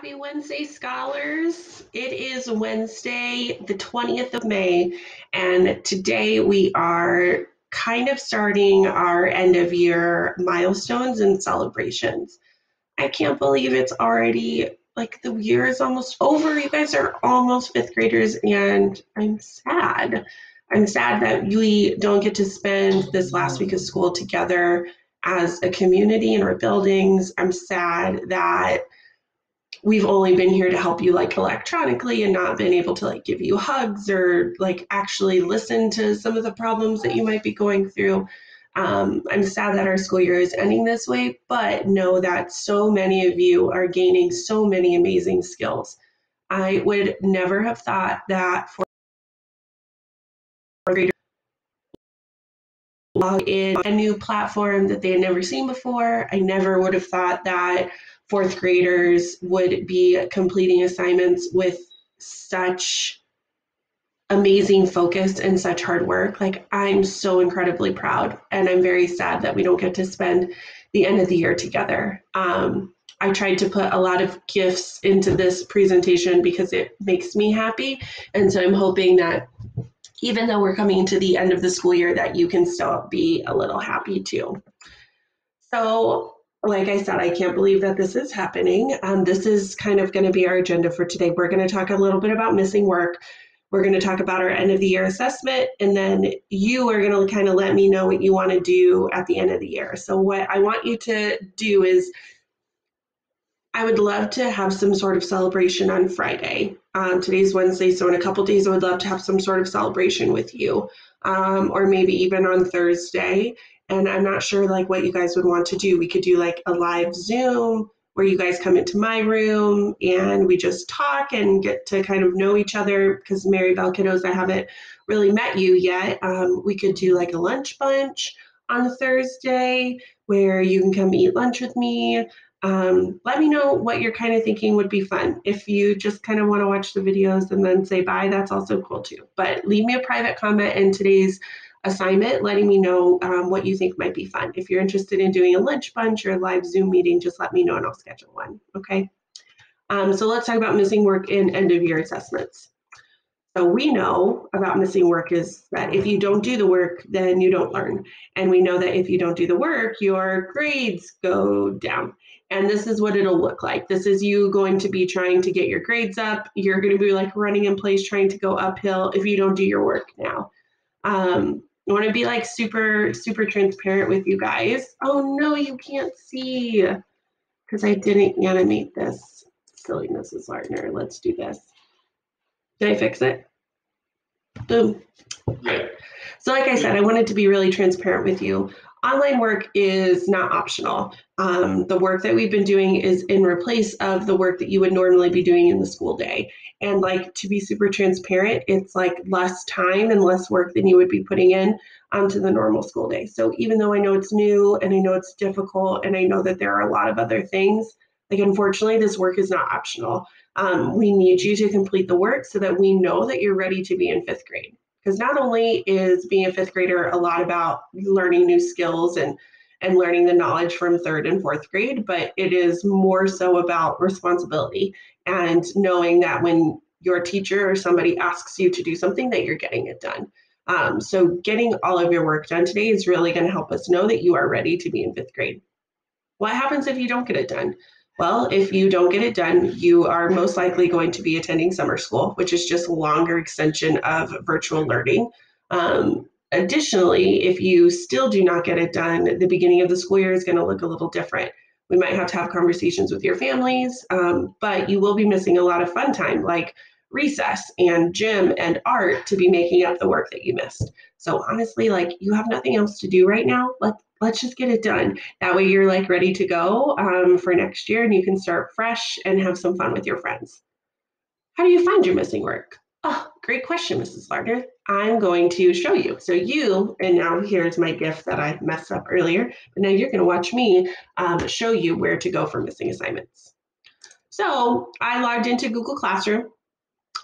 Happy Wednesday, scholars. It is Wednesday, the 20th of May, and today we are kind of starting our end of year milestones and celebrations. I can't believe it's already like the year is almost over. You guys are almost fifth graders, and I'm sad. I'm sad that we don't get to spend this last week of school together as a community in our buildings. I'm sad that we've only been here to help you like electronically and not been able to like give you hugs or like actually listen to some of the problems that you might be going through. Um, I'm sad that our school year is ending this way, but know that so many of you are gaining so many amazing skills. I would never have thought that for log in a new platform that they had never seen before. I never would have thought that fourth graders would be completing assignments with such amazing focus and such hard work. Like, I'm so incredibly proud, and I'm very sad that we don't get to spend the end of the year together. Um, I tried to put a lot of gifts into this presentation because it makes me happy. And so I'm hoping that even though we're coming to the end of the school year, that you can still be a little happy too. So like I said, I can't believe that this is happening. Um, this is kind of going to be our agenda for today. We're going to talk a little bit about missing work. We're going to talk about our end of the year assessment, and then you are going to kind of let me know what you want to do at the end of the year. So, what I want you to do is, I would love to have some sort of celebration on Friday. Um, today's Wednesday, so in a couple days, I would love to have some sort of celebration with you, um, or maybe even on Thursday and I'm not sure like what you guys would want to do. We could do like a live Zoom where you guys come into my room and we just talk and get to kind of know each other because Mary Bell kiddos, I haven't really met you yet. Um, we could do like a lunch bunch on a Thursday where you can come eat lunch with me. Um, let me know what you're kind of thinking would be fun. If you just kind of want to watch the videos and then say bye, that's also cool too. But leave me a private comment in today's assignment, letting me know um, what you think might be fun. If you're interested in doing a lunch bunch or a live Zoom meeting, just let me know and I'll schedule one. Okay. Um, so let's talk about missing work in end of year assessments. So we know about missing work is that if you don't do the work, then you don't learn. And we know that if you don't do the work, your grades go down. And this is what it'll look like. This is you going to be trying to get your grades up. You're going to be like running in place trying to go uphill if you don't do your work now. Um, I want to be like super, super transparent with you guys. Oh no, you can't see because I didn't animate this. Silly Mrs. Lardner. Let's do this. Did I fix it? Boom. Right. So like I said, I wanted to be really transparent with you online work is not optional. Um, the work that we've been doing is in replace of the work that you would normally be doing in the school day. And like to be super transparent, it's like less time and less work than you would be putting in onto the normal school day. So even though I know it's new and I know it's difficult and I know that there are a lot of other things, like unfortunately, this work is not optional. Um, we need you to complete the work so that we know that you're ready to be in fifth grade because not only is being a fifth grader a lot about learning new skills and and learning the knowledge from third and fourth grade, but it is more so about responsibility and knowing that when your teacher or somebody asks you to do something that you're getting it done. Um, so getting all of your work done today is really going to help us know that you are ready to be in fifth grade. What happens if you don't get it done? Well, if you don't get it done, you are most likely going to be attending summer school, which is just a longer extension of virtual learning. Um, additionally, if you still do not get it done, the beginning of the school year is going to look a little different. We might have to have conversations with your families, um, but you will be missing a lot of fun time like recess and gym and art to be making up the work that you missed. So honestly, like you have nothing else to do right now. Let let's just get it done. That way you're like ready to go um, for next year and you can start fresh and have some fun with your friends. How do you find your missing work? Oh, great question, Mrs. Lardner. I'm going to show you. So you, and now here's my gift that I messed up earlier, but now you're gonna watch me um, show you where to go for missing assignments. So I logged into Google Classroom.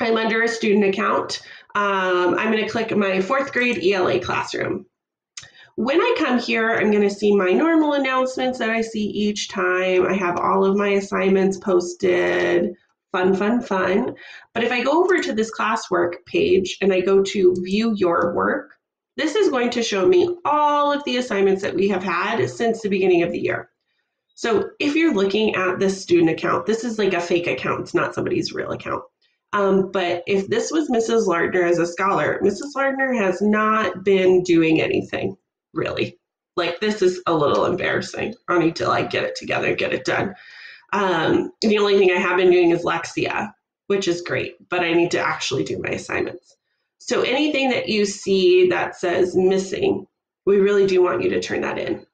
I'm under a student account. Um, I'm gonna click my fourth grade ELA classroom. When I come here, I'm going to see my normal announcements that I see each time. I have all of my assignments posted. Fun, fun, fun. But if I go over to this classwork page and I go to view your work, this is going to show me all of the assignments that we have had since the beginning of the year. So if you're looking at this student account, this is like a fake account, it's not somebody's real account. Um, but if this was Mrs. Lardner as a scholar, Mrs. Lardner has not been doing anything really. Like this is a little embarrassing. I need to like get it together, get it done. Um, the only thing I have been doing is Lexia, which is great, but I need to actually do my assignments. So anything that you see that says missing, we really do want you to turn that in.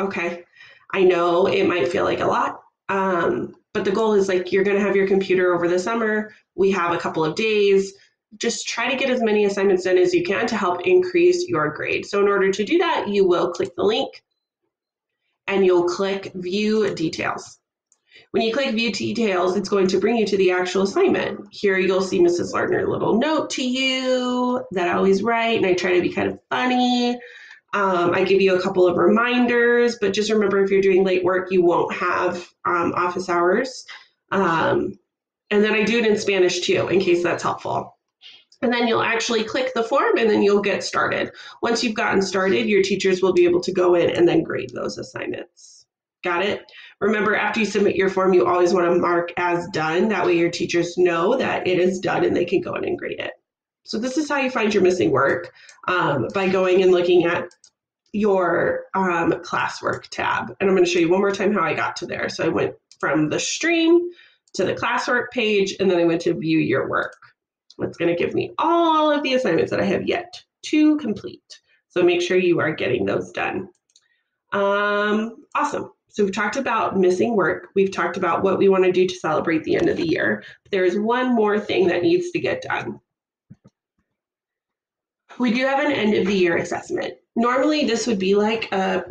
Okay. I know it might feel like a lot, um, but the goal is like you're going to have your computer over the summer. We have a couple of days just try to get as many assignments done as you can to help increase your grade. So in order to do that, you will click the link and you'll click view details. When you click view details, it's going to bring you to the actual assignment. Here you'll see Mrs. Lardner little note to you that I always write and I try to be kind of funny. Um, I give you a couple of reminders, but just remember if you're doing late work, you won't have um, office hours. Um, and then I do it in Spanish too, in case that's helpful and then you'll actually click the form and then you'll get started. Once you've gotten started, your teachers will be able to go in and then grade those assignments. Got it? Remember, after you submit your form, you always want to mark as done. That way your teachers know that it is done and they can go in and grade it. So this is how you find your missing work um, by going and looking at your um, classwork tab. And I'm going to show you one more time how I got to there. So I went from the stream to the classwork page, and then I went to view your work. It's going to give me all of the assignments that I have yet to complete. So make sure you are getting those done. Um, awesome. So we've talked about missing work. We've talked about what we want to do to celebrate the end of the year. But there is one more thing that needs to get done. We do have an end of the year assessment. Normally this would be like a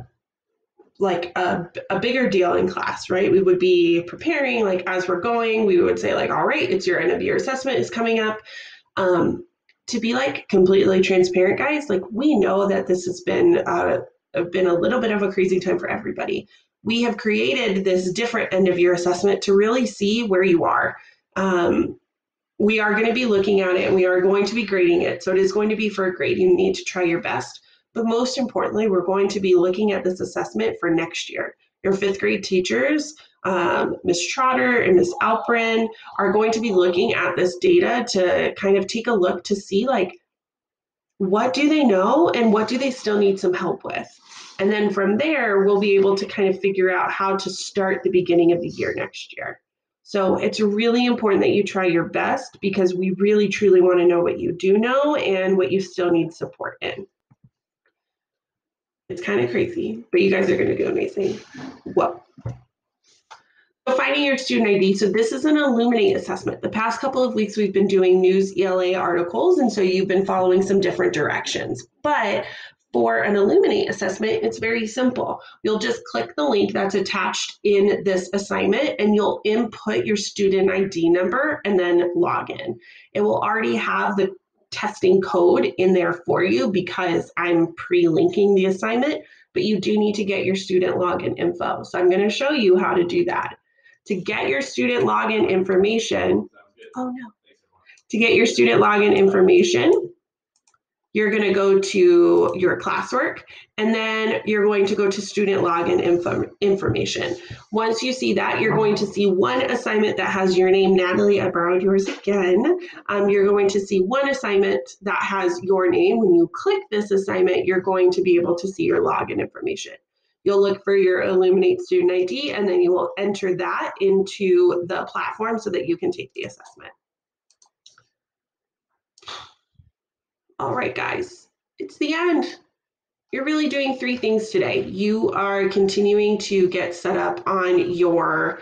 like a, a bigger deal in class, right? We would be preparing, like as we're going, we would say, like, all right, it's your end of year assessment is coming up. Um, to be like completely transparent, guys, like we know that this has been uh, been a little bit of a crazy time for everybody. We have created this different end of year assessment to really see where you are. Um, we are going to be looking at it and we are going to be grading it. So it is going to be for a grade. You need to try your best. But most importantly, we're going to be looking at this assessment for next year. Your fifth grade teachers, um. Trotter and Ms. Alprin, are going to be looking at this data to kind of take a look to see like what do they know and what do they still need some help with. And then from there, we'll be able to kind of figure out how to start the beginning of the year next year. So it's really important that you try your best because we really truly want to know what you do know and what you still need support in. It's kind of crazy, but you guys are going to do amazing. Whoa. So finding your student ID. So this is an Illuminate assessment. The past couple of weeks, we've been doing Newsela articles, and so you've been following some different directions. But for an Illuminate assessment, it's very simple. You'll just click the link that's attached in this assignment and you'll input your student ID number and then log in. It will already have the testing code in there for you because I'm pre-linking the assignment, but you do need to get your student login info. So I'm going to show you how to do that. To get your student login information, oh no, to get your student login information, you're going to go to your classwork and then you're going to go to student login info, information. Once you see that, you're going to see one assignment that has your name, Natalie. I borrowed yours again. Um, you're going to see one assignment that has your name. When you click this assignment, you're going to be able to see your login information. You'll look for your Illuminate student ID and then you will enter that into the platform so that you can take the assessment. All right, guys, it's the end. You're really doing three things today. You are continuing to get set up on your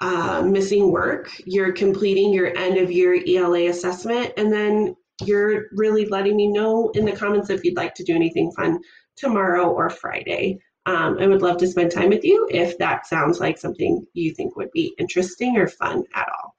uh, missing work, you're completing your end of year ELA assessment, and then you're really letting me know in the comments if you'd like to do anything fun tomorrow or Friday. Um, I would love to spend time with you if that sounds like something you think would be interesting or fun at all.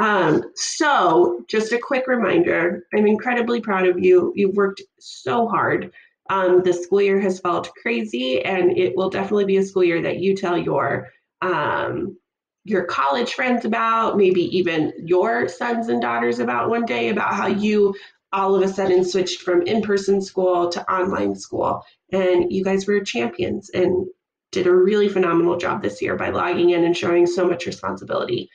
Um, so, just a quick reminder I'm incredibly proud of you. You've worked so hard Um, the school year has felt crazy, and it will definitely be a school year that you tell your um, your college friends about, maybe even your sons and daughters about one day about how you all of a sudden switched from in-person school to online school, and you guys were champions and did a really phenomenal job this year by logging in and showing so much responsibility.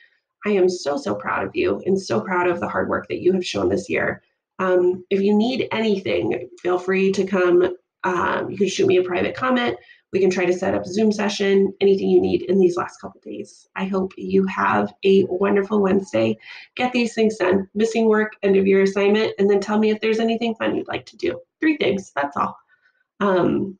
I am so, so proud of you and so proud of the hard work that you have shown this year. Um, if you need anything, feel free to come. Um, you can shoot me a private comment. We can try to set up a Zoom session, anything you need in these last couple days. I hope you have a wonderful Wednesday. Get these things done. Missing work, end of your assignment, and then tell me if there's anything fun you'd like to do. Three things, that's all. Um,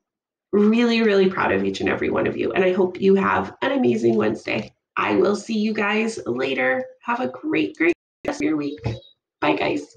really, really proud of each and every one of you. And I hope you have an amazing Wednesday. I will see you guys later. Have a great, great rest of your week. Bye, guys.